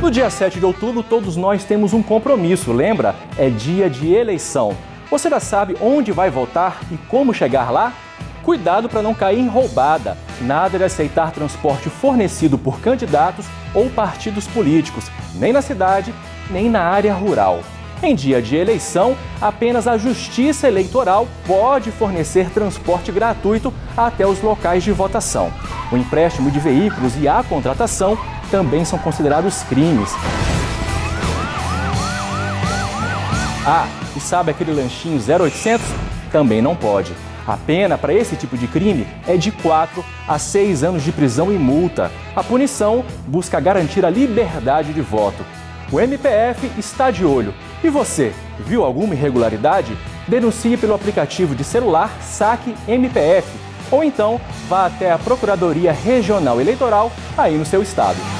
No dia 7 de outubro, todos nós temos um compromisso, lembra? É dia de eleição. Você já sabe onde vai votar e como chegar lá? Cuidado para não cair em roubada. Nada de aceitar transporte fornecido por candidatos ou partidos políticos, nem na cidade, nem na área rural. Em dia de eleição, apenas a Justiça Eleitoral pode fornecer transporte gratuito até os locais de votação. O empréstimo de veículos e a contratação também são considerados crimes. Ah, e sabe aquele lanchinho 0800? Também não pode. A pena para esse tipo de crime é de 4 a 6 anos de prisão e multa. A punição busca garantir a liberdade de voto. O MPF está de olho. E você, viu alguma irregularidade? Denuncie pelo aplicativo de celular Saque MPF ou então vá até a Procuradoria Regional Eleitoral aí no seu estado.